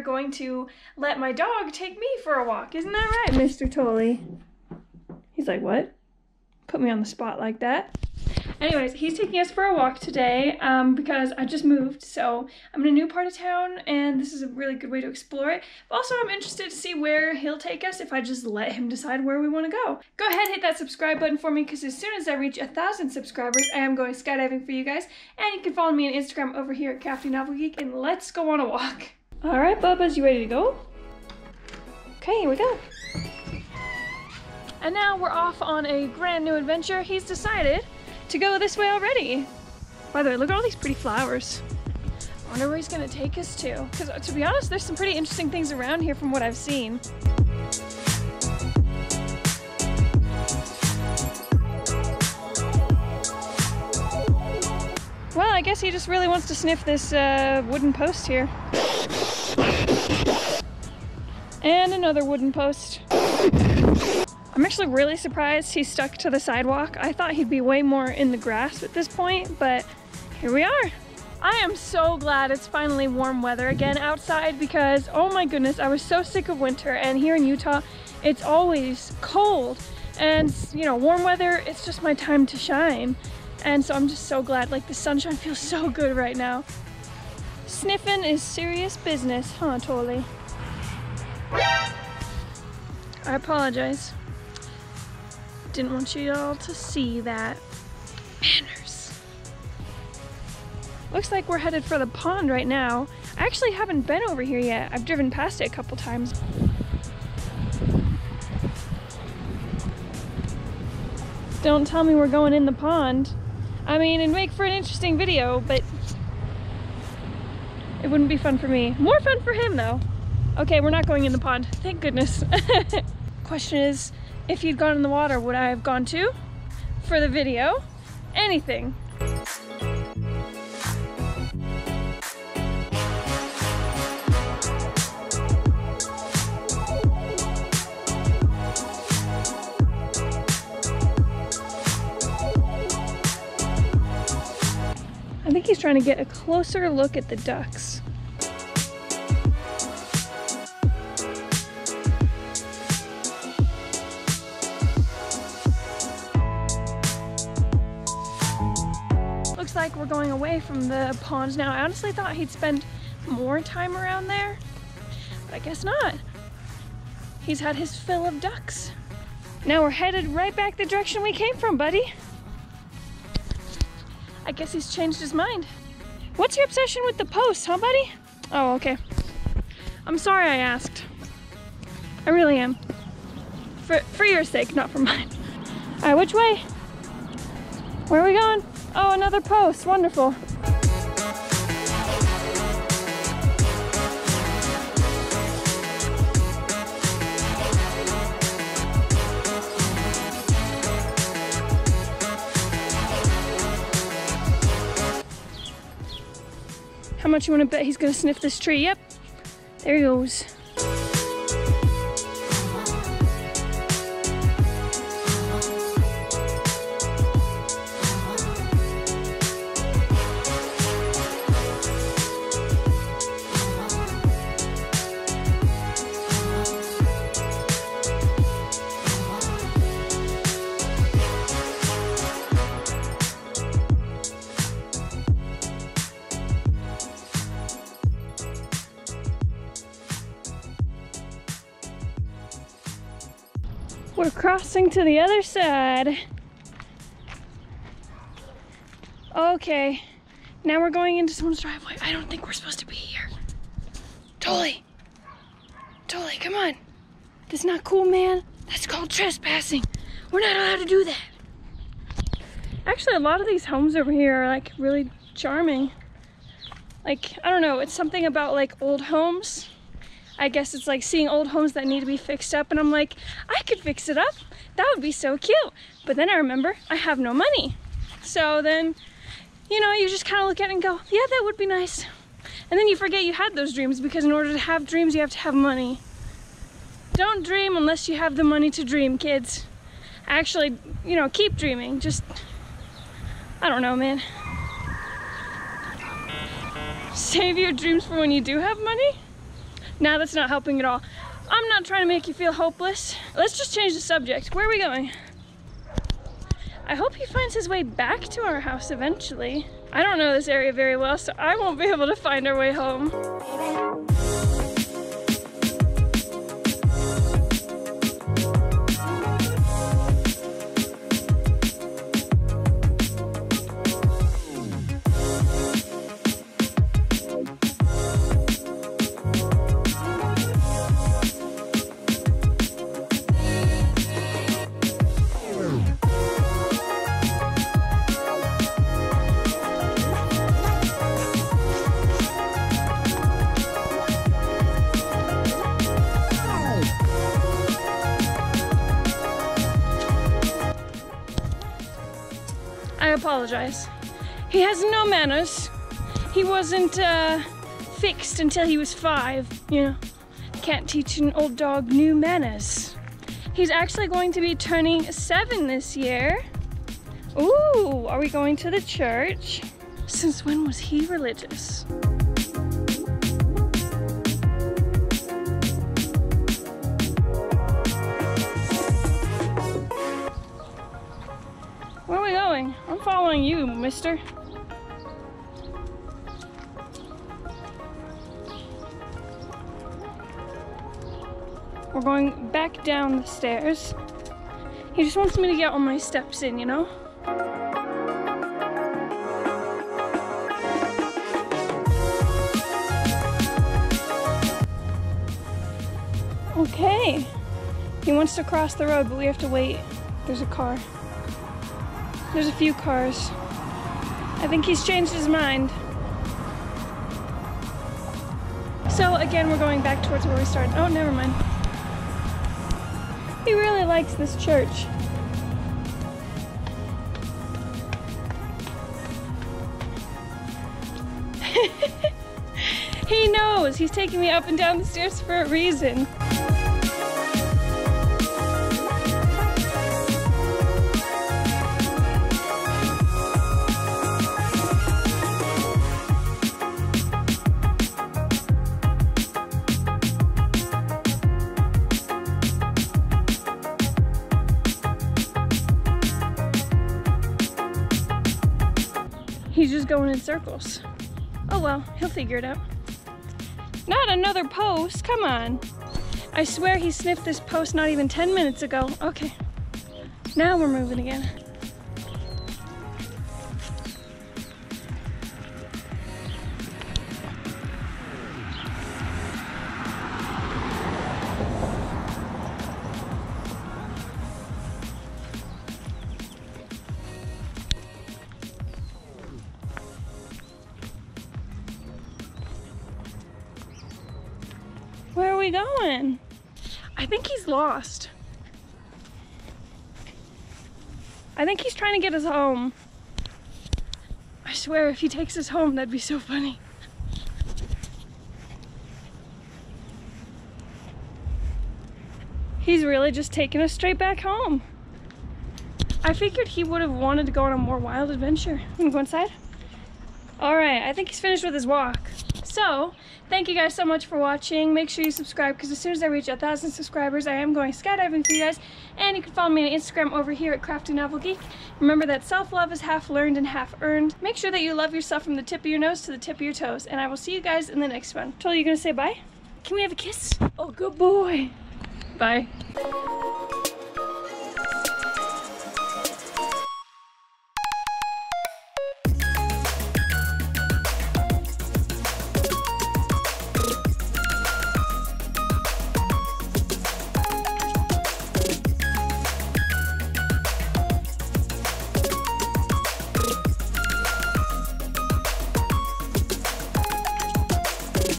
going to let my dog take me for a walk. Isn't that right, Mr. Tully? He's like, what? Put me on the spot like that. Anyways, he's taking us for a walk today um, because I just moved, so I'm in a new part of town, and this is a really good way to explore it. Also, I'm interested to see where he'll take us if I just let him decide where we want to go. Go ahead, hit that subscribe button for me, because as soon as I reach a thousand subscribers, I am going skydiving for you guys, and you can follow me on Instagram over here at Crafty Novel Geek, and let's go on a walk. All right, Bubba's, you ready to go? Okay, here we go. And now we're off on a brand new adventure. He's decided to go this way already. By the way, look at all these pretty flowers. I wonder where he's gonna take us to. Because uh, to be honest, there's some pretty interesting things around here from what I've seen. Well, I guess he just really wants to sniff this uh, wooden post here. Another wooden post. I'm actually really surprised he stuck to the sidewalk. I thought he'd be way more in the grass at this point, but here we are. I am so glad it's finally warm weather again outside because, oh my goodness, I was so sick of winter and here in Utah, it's always cold. And, you know, warm weather, it's just my time to shine. And so I'm just so glad, like the sunshine feels so good right now. Sniffing is serious business, huh, Tolly? I apologize. Didn't want you all to see that. Manners. Looks like we're headed for the pond right now. I actually haven't been over here yet. I've driven past it a couple times. Don't tell me we're going in the pond. I mean, it'd make for an interesting video, but it wouldn't be fun for me. More fun for him though. Okay, we're not going in the pond. Thank goodness. Question is, if you'd gone in the water, would I have gone too? For the video? Anything. I think he's trying to get a closer look at the ducks. Looks like we're going away from the ponds now. I honestly thought he'd spend more time around there, but I guess not. He's had his fill of ducks. Now we're headed right back the direction we came from, buddy. I guess he's changed his mind. What's your obsession with the post, huh, buddy? Oh, okay. I'm sorry I asked. I really am. For, for your sake, not for mine. All right, which way? Where are we going? Oh, another post. Wonderful. How much you want to bet he's going to sniff this tree? Yep. There he goes. We're crossing to the other side. Okay, now we're going into someone's driveway. I don't think we're supposed to be here. Tolly! Tolly, come on. That's not cool, man. That's called trespassing. We're not allowed to do that. Actually, a lot of these homes over here are like really charming. Like, I don't know, it's something about like old homes I guess it's like seeing old homes that need to be fixed up and I'm like, I could fix it up. That would be so cute. But then I remember I have no money. So then, you know, you just kind of look at it and go, yeah, that would be nice. And then you forget you had those dreams because in order to have dreams, you have to have money. Don't dream unless you have the money to dream, kids. Actually, you know, keep dreaming. Just, I don't know, man. Save your dreams for when you do have money? Now that's not helping at all. I'm not trying to make you feel hopeless. Let's just change the subject. Where are we going? I hope he finds his way back to our house eventually. I don't know this area very well, so I won't be able to find our way home. Apologize. He has no manners. He wasn't uh, fixed until he was five, you know. Can't teach an old dog new manners. He's actually going to be turning seven this year. Ooh, are we going to the church? Since when was he religious? Going? I'm following you, mister. We're going back down the stairs. He just wants me to get all my steps in, you know? Okay. He wants to cross the road, but we have to wait. There's a car. There's a few cars. I think he's changed his mind. So again, we're going back towards where we started. Oh, never mind. He really likes this church. he knows. He's taking me up and down the stairs for a reason. He's just going in circles. Oh well, he'll figure it out. Not another post, come on. I swear he sniffed this post not even 10 minutes ago. Okay, now we're moving again. Where are we going? I think he's lost. I think he's trying to get us home. I swear if he takes us home, that'd be so funny. He's really just taking us straight back home. I figured he would have wanted to go on a more wild adventure. You wanna go inside? All right, I think he's finished with his walk. So, thank you guys so much for watching. Make sure you subscribe because as soon as I reach a thousand subscribers, I am going skydiving for you guys. And you can follow me on Instagram over here at Crafty Novel Geek. Remember that self-love is half learned and half earned. Make sure that you love yourself from the tip of your nose to the tip of your toes. And I will see you guys in the next one. Totally, you gonna say bye? Can we have a kiss? Oh, good boy. Bye.